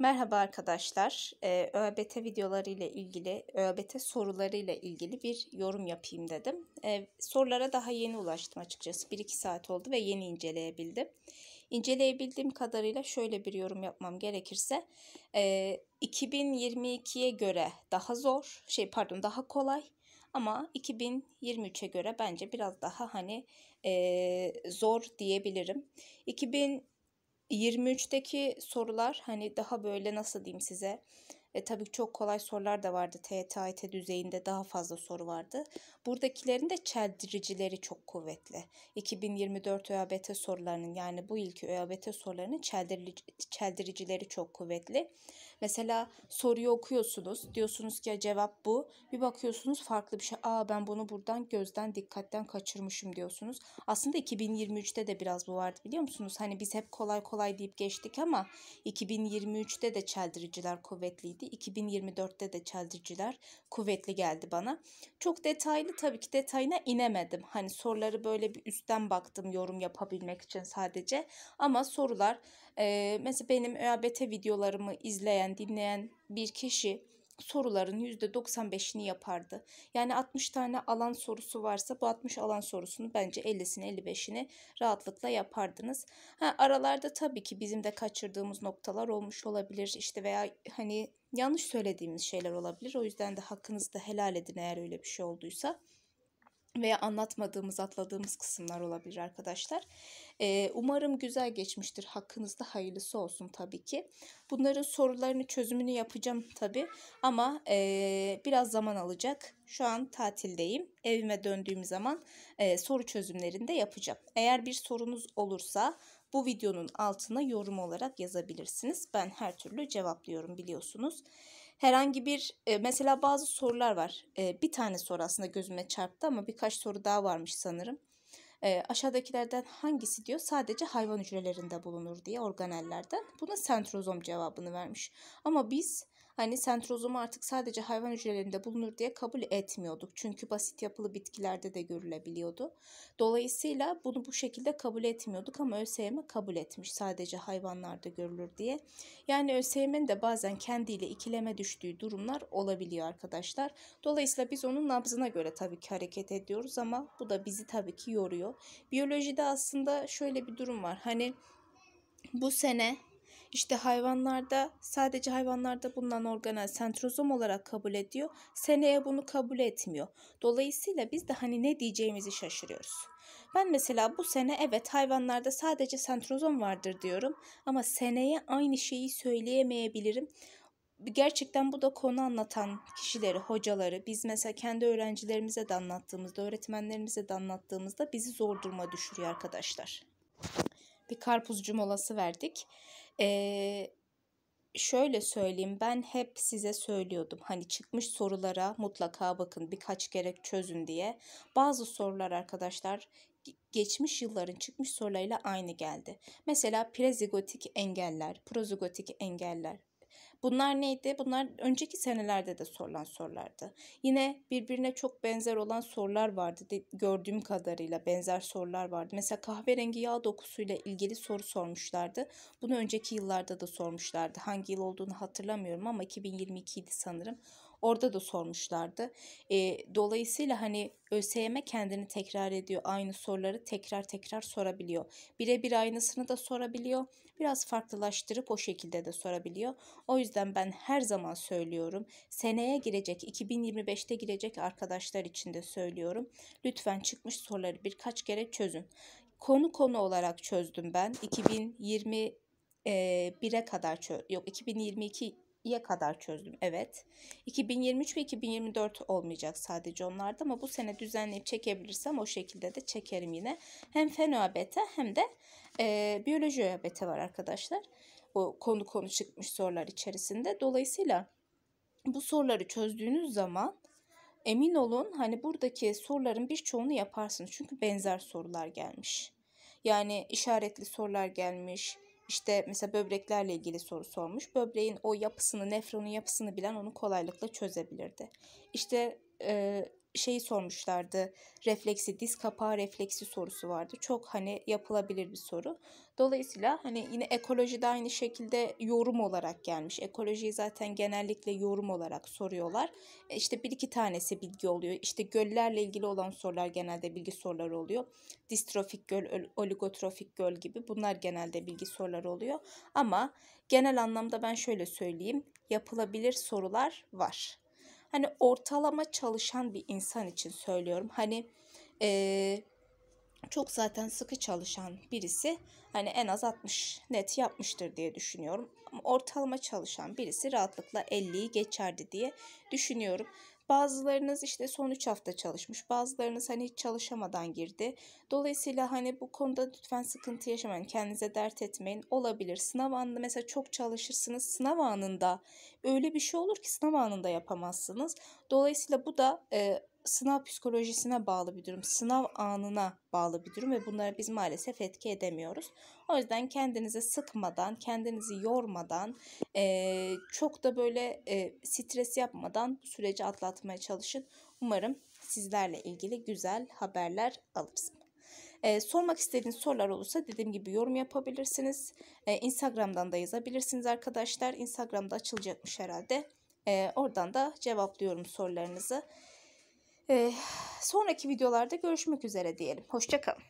Merhaba arkadaşlar. Ee, ÖBT videoları ile ilgili, ÖBT soruları ile ilgili bir yorum yapayım dedim. Ee, sorulara daha yeni ulaştım açıkçası. 1-2 saat oldu ve yeni inceleyebildim. İnceleyebildiğim kadarıyla şöyle bir yorum yapmam gerekirse, e, 2022'ye göre daha zor, şey pardon daha kolay ama 2023'e göre bence biraz daha hani e, zor diyebilirim. 2000 23'teki sorular hani daha böyle nasıl diyeyim size e, tabii çok kolay sorular da vardı. TYT, AYT düzeyinde daha fazla soru vardı. Buradakilerin de çeldiricileri çok kuvvetli. 2024 ÖABT sorularının yani bu ilki ÖABT sorularının çeldirici, çeldiricileri çok kuvvetli. Mesela soruyu okuyorsunuz. Diyorsunuz ki cevap bu. Bir bakıyorsunuz farklı bir şey. Aa ben bunu buradan gözden dikkatten kaçırmışım diyorsunuz. Aslında 2023'te de biraz bu vardı biliyor musunuz? Hani biz hep kolay kolay deyip geçtik ama 2023'te de çeldiriciler kuvvetliydi. 2024'te de çeldiriciler kuvvetli geldi bana. Çok detaylı tabii ki detayına inemedim. Hani soruları böyle bir üstten baktım yorum yapabilmek için sadece. Ama sorular e, mesela benim ÖABT videolarımı izleyen, dinleyen bir kişi soruların %95'ini yapardı. Yani 60 tane alan sorusu varsa bu 60 alan sorusunu bence 50'sini 55'ini rahatlıkla yapardınız. Ha, aralarda tabii ki bizim de kaçırdığımız noktalar olmuş olabilir. işte veya hani yanlış söylediğimiz şeyler olabilir. O yüzden de hakkınızı da helal edin eğer öyle bir şey olduysa veya anlatmadığımız, atladığımız kısımlar olabilir arkadaşlar. Ee, umarım güzel geçmiştir. Hakkınızda hayırlısı olsun tabii ki. Bunların sorularını çözümünü yapacağım tabii ama e, biraz zaman alacak. Şu an tatildeyim. Evime döndüğüm zaman e, soru çözümlerini de yapacağım. Eğer bir sorunuz olursa bu videonun altına yorum olarak yazabilirsiniz. Ben her türlü cevaplıyorum biliyorsunuz herhangi bir e, mesela bazı sorular var. E, bir tane soru aslında gözüme çarptı ama birkaç soru daha varmış sanırım. E, aşağıdakilerden hangisi diyor sadece hayvan hücrelerinde bulunur diye organellerden. Buna sentrozom cevabını vermiş. Ama biz hani sentrozomu artık sadece hayvan hücrelerinde bulunur diye kabul etmiyorduk. Çünkü basit yapılı bitkilerde de görülebiliyordu. Dolayısıyla bunu bu şekilde kabul etmiyorduk ama ÖSYM kabul etmiş sadece hayvanlarda görülür diye. Yani ÖSYM'in de bazen kendiyle ikileme düştüğü durumlar olabiliyor arkadaşlar. Dolayısıyla biz onun nabzına göre tabii ki hareket ediyoruz ama bu da bizi tabii ki yoruyor. Biyolojide aslında şöyle bir durum var. Hani bu sene işte hayvanlarda sadece hayvanlarda bulunan organel sentrozom olarak kabul ediyor. Seneye bunu kabul etmiyor. Dolayısıyla biz de hani ne diyeceğimizi şaşırıyoruz. Ben mesela bu sene evet hayvanlarda sadece sentrozom vardır diyorum ama seneye aynı şeyi söyleyemeyebilirim gerçekten bu da konu anlatan kişileri, hocaları, biz mesela kendi öğrencilerimize de anlattığımızda, öğretmenlerimize de anlattığımızda bizi zor duruma düşürüyor arkadaşlar. Bir karpuzcu molası verdik. Ee, şöyle söyleyeyim ben hep size söylüyordum hani çıkmış sorulara mutlaka bakın birkaç kere çözün diye. Bazı sorular arkadaşlar geçmiş yılların çıkmış sorularıyla aynı geldi. Mesela prezigotik engeller, prozigotik engeller. Bunlar neydi? Bunlar önceki senelerde de sorulan sorulardı. Yine birbirine çok benzer olan sorular vardı. Gördüğüm kadarıyla benzer sorular vardı. Mesela kahverengi yağ dokusuyla ilgili soru sormuşlardı. Bunu önceki yıllarda da sormuşlardı. Hangi yıl olduğunu hatırlamıyorum ama 2022 idi sanırım. Orada da sormuşlardı. E, dolayısıyla hani ÖSYM kendini tekrar ediyor. Aynı soruları tekrar tekrar sorabiliyor. Birebir aynısını da sorabiliyor. Biraz farklılaştırıp o şekilde de sorabiliyor. O yüzden ben her zaman söylüyorum. Seneye girecek, 2025'te girecek arkadaşlar için de söylüyorum. Lütfen çıkmış soruları birkaç kere çözün. Konu konu olarak çözdüm ben. 2020 1'e kadar çö yok 2022 'ye kadar çözdüm. Evet. 2023 ve 2024 olmayacak sadece onlarda ama bu sene düzenleyip çekebilirsem o şekilde de çekerim yine. Hem fen ÖABT hem de e, biyoloji ÖABT var arkadaşlar. O konu konu çıkmış sorular içerisinde. Dolayısıyla bu soruları çözdüğünüz zaman emin olun hani buradaki soruların birçoğunu yaparsınız. Çünkü benzer sorular gelmiş. Yani işaretli sorular gelmiş işte mesela böbreklerle ilgili soru sormuş. Böbreğin o yapısını, nefronun yapısını bilen onu kolaylıkla çözebilirdi. İşte e, şeyi sormuşlardı. Refleksi, diz kapağı refleksi sorusu vardı. Çok hani yapılabilir bir soru. Dolayısıyla hani yine ekolojide aynı şekilde yorum olarak gelmiş. Ekolojiyi zaten genellikle yorum olarak soruyorlar. E işte bir iki tanesi bilgi oluyor. İşte göllerle ilgili olan sorular genelde bilgi soruları oluyor. Distrofik göl, oligotrofik göl gibi bunlar genelde bilgi soruları oluyor. Ama genel anlamda ben şöyle söyleyeyim. Yapılabilir sorular var hani ortalama çalışan bir insan için söylüyorum. Hani e, çok zaten sıkı çalışan birisi hani en az 60 net yapmıştır diye düşünüyorum. Ama ortalama çalışan birisi rahatlıkla 50'yi geçerdi diye düşünüyorum. Bazılarınız işte son 3 hafta çalışmış. Bazılarınız hani hiç çalışamadan girdi. Dolayısıyla hani bu konuda lütfen sıkıntı yaşamayın. Kendinize dert etmeyin. Olabilir. Sınav anında mesela çok çalışırsınız. Sınav anında öyle bir şey olur ki sınav anında yapamazsınız. Dolayısıyla bu da e, sınav psikolojisine bağlı bir durum. Sınav anına bağlı bir durum ve bunlara biz maalesef etki edemiyoruz. O yüzden kendinizi sıkmadan, kendinizi yormadan, e, çok da böyle e, stres yapmadan bu süreci atlatmaya çalışın. Umarım sizlerle ilgili güzel haberler alırız. Ee, sormak istediğiniz sorular olursa dediğim gibi yorum yapabilirsiniz. Ee, Instagram'dan da yazabilirsiniz arkadaşlar. Instagram'da açılacakmış herhalde. Ee, oradan da cevaplıyorum sorularınızı. Ee, sonraki videolarda görüşmek üzere diyelim. Hoşçakalın.